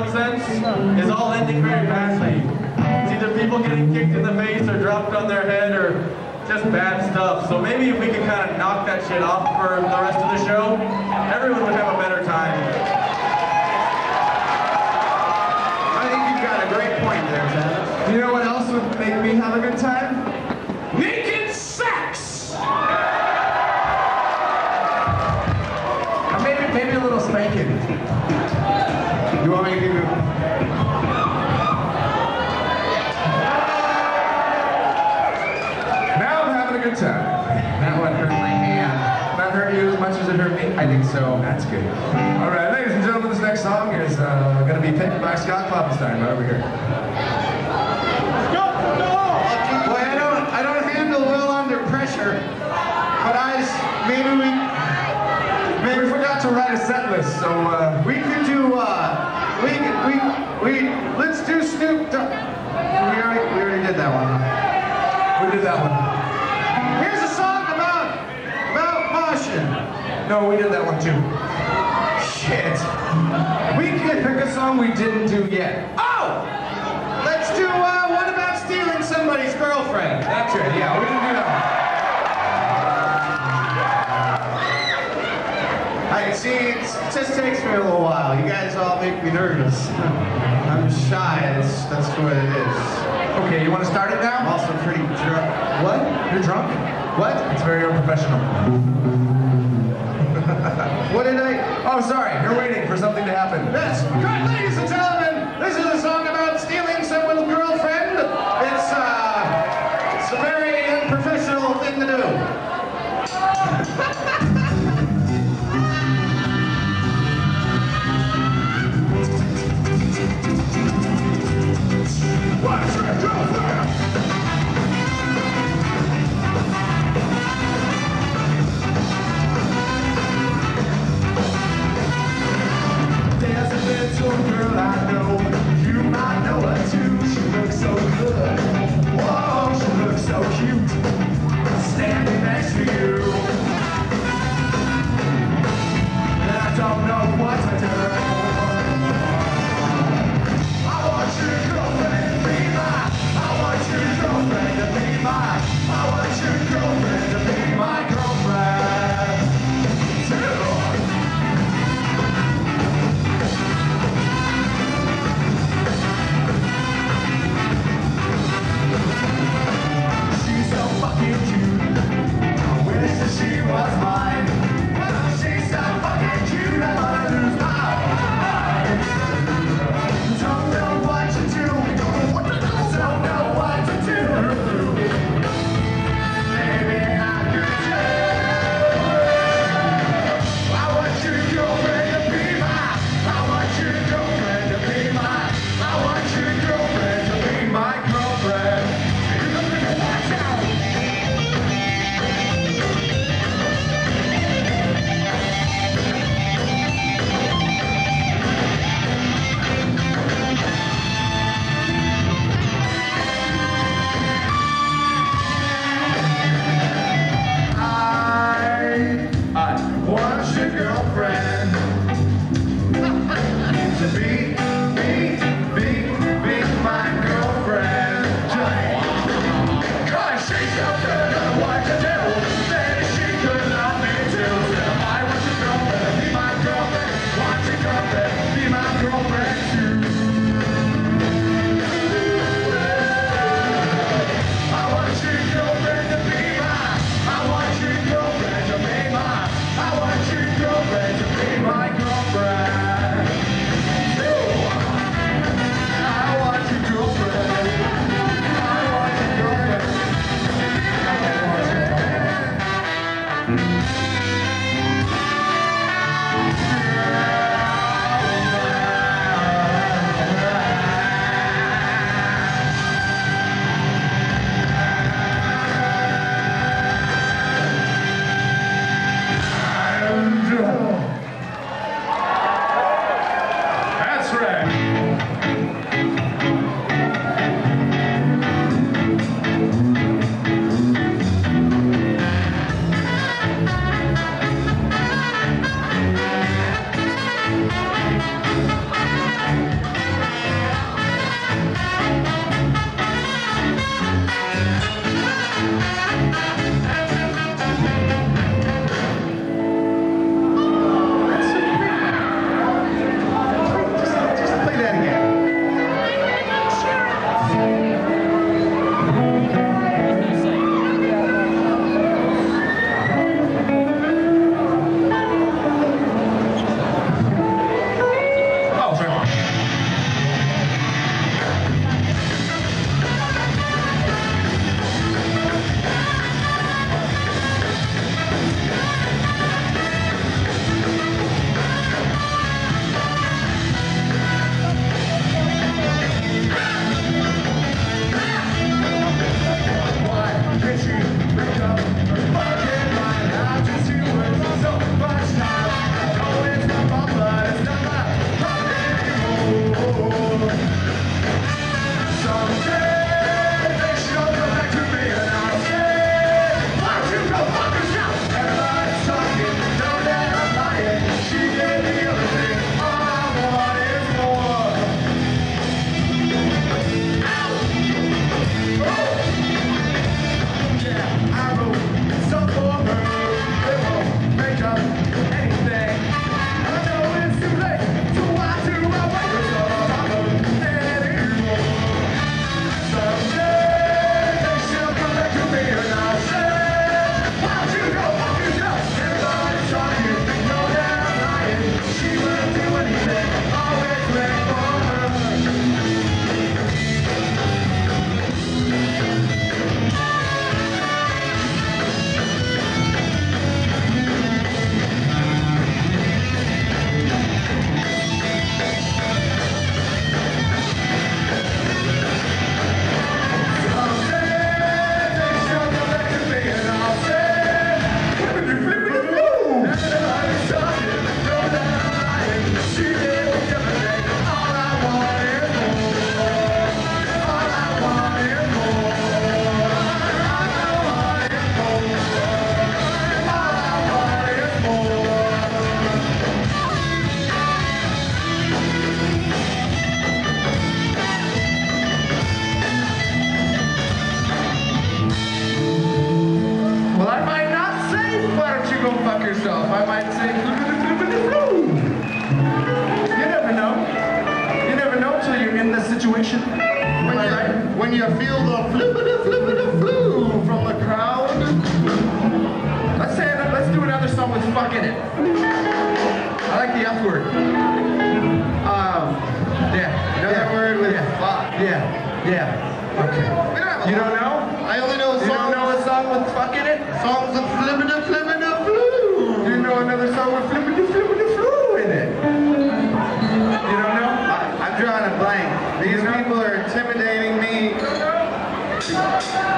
It's is all ending very badly. It's either people getting kicked in the face or dropped on their head or just bad stuff. So maybe if we could kind of knock that shit off for the rest of the show, everyone would have a better time. I think so. That's good. All right, ladies and gentlemen, this next song is uh, going to be picked by Scott Klopfenstein right over here. Boy, I don't, I don't handle well under pressure, but I, s- maybe we, maybe We forgot to write a set list, so uh, we could do, uh, we could, we, we, let's do Snoop Dogg. We already, we already did that one. we did that one. No, we did that one too. Shit. We can pick a song we didn't do yet. Oh! Let's do, uh, what about stealing somebody's girlfriend. That's it. Yeah, we can do that one. I see, it just takes me a little while. You guys all make me nervous. I'm shy, that's, that's what it is. Okay, you want to start it I'm now? also pretty drunk. What? You're drunk? What? It's very unprofessional. What did I? Oh, sorry. You're waiting for something to happen. Yes, good, ladies and gentlemen. This is a song about stealing someone's girlfriend. It's uh, it's a very unprofessional thing to do. What's your girlfriend? Standing next to you.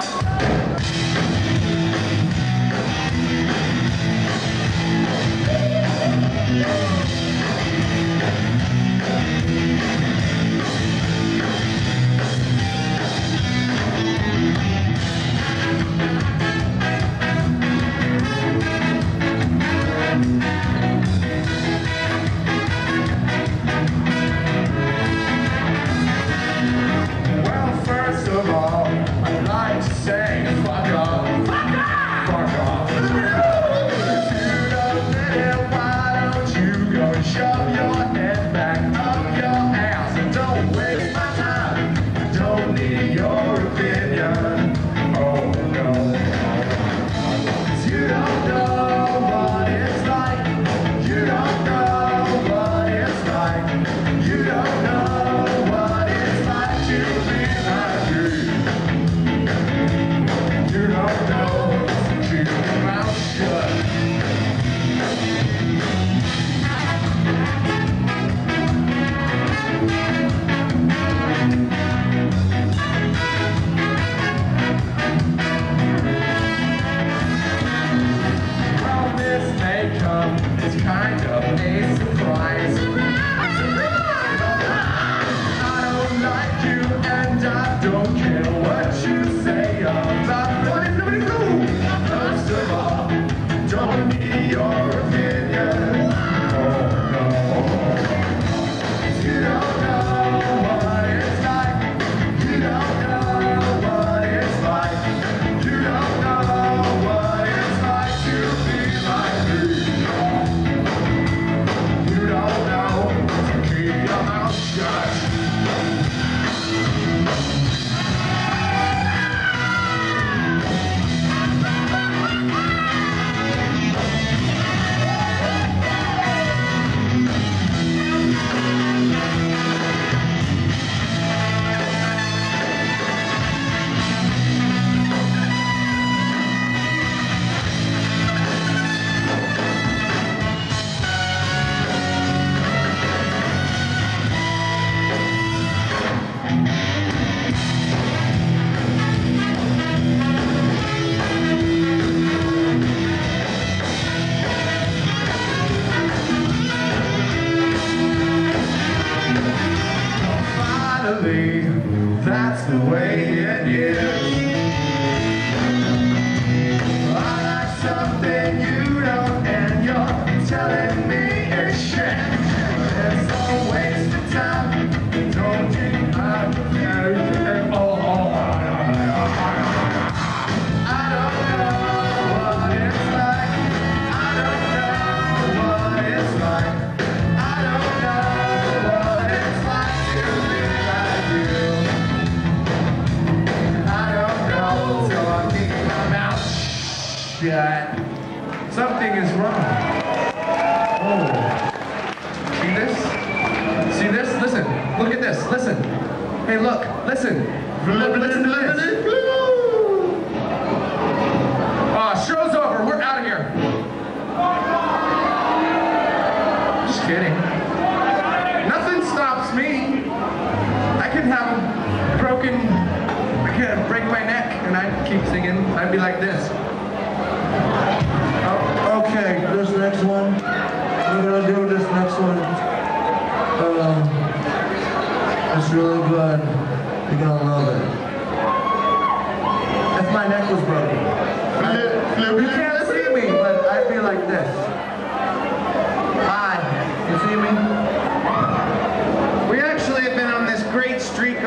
Yeah.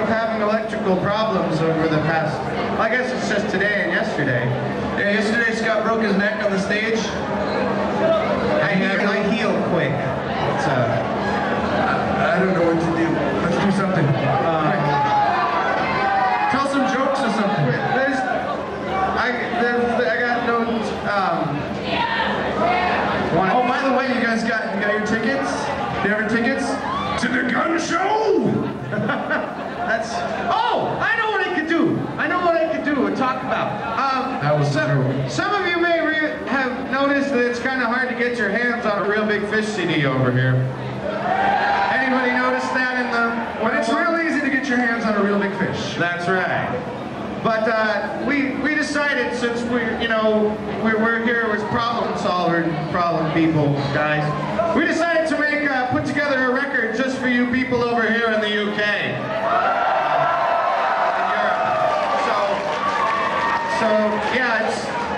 of having electrical problems over the past, I guess it's just today and yesterday. Yeah, yesterday Scott broke his neck on the stage. I, I heal quick. So. I don't know what to do. Let's do something. Uh, Oh, I know what I could do. I know what I could do and talk about. Um, That was some, true. some of you may re- have noticed that it's kind of hard to get your hands on a Reel Big Fish CD over here. Anybody notice that in the? But it's real easy to get your hands on a real big fish. That's right. But uh, we we decided since we you know we we're here as problem solver problem people guys, we decided to make uh, put together a record just for you people over here in the UK. In Europe. So so yeah,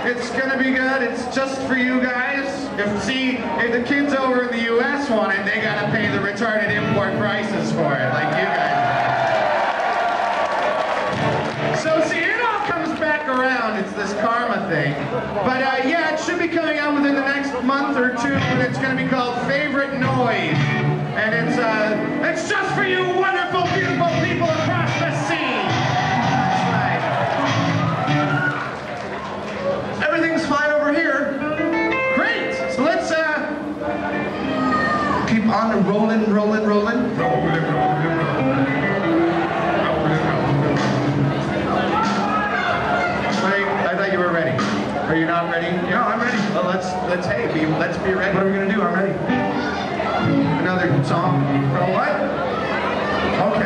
it's gonna be good. It's just for you guys. If see if the kids over in the US want it, they gotta pay the retarded import prices for it, like you guys. So see, it all comes back around. It's this karma thing. But uh, yeah, it should be coming out within the next month or two, and it's to be called Favorite Noise. And it's uh, it's just for you wonderful, beautiful people across the sea. On rolling, rolling, rolling. Mike, I thought you were ready. Are you not ready? No, I'm ready. Well, let's let's hey, be, let's be ready. What are we gonna do? I'm ready. Another song. Oh, what? Okay.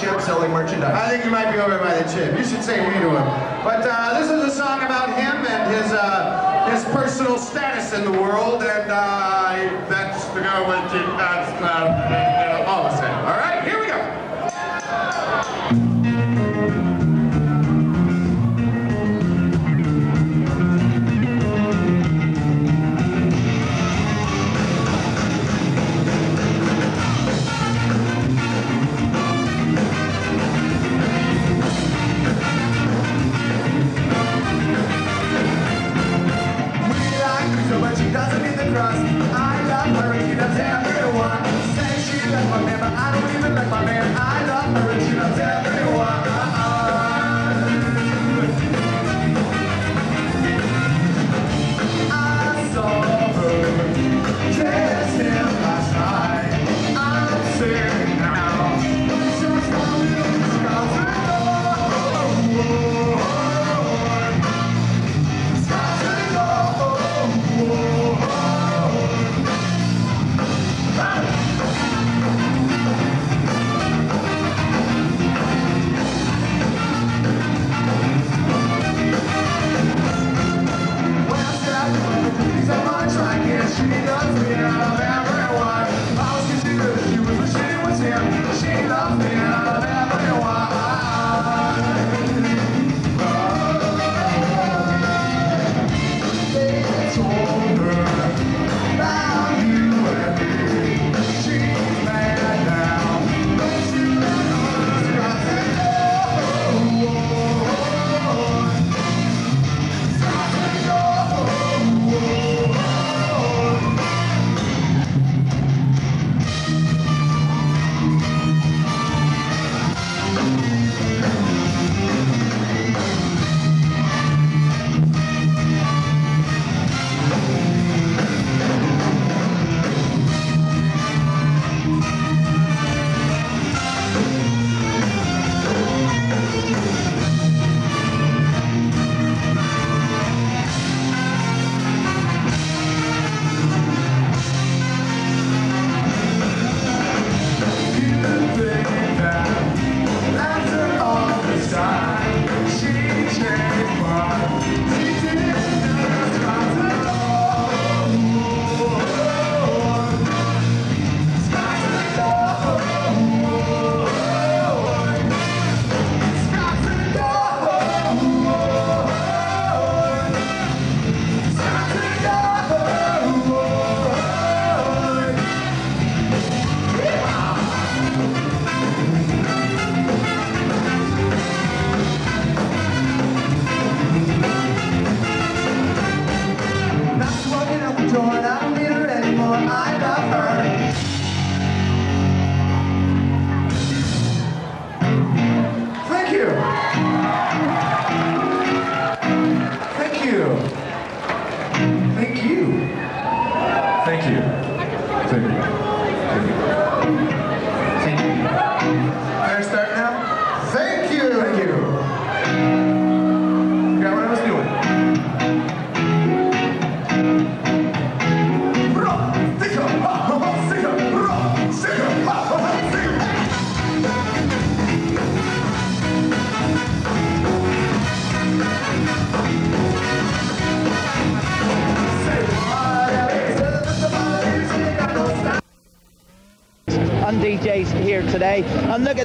chip selling merchandise. I think you might be over by the chip. You should say we to him. But uh, this is a song about him and his uh, his personal status in the world, and uh, that's the go with Dance That's and uh, all the same. All right, here we go.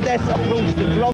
And DJs here today.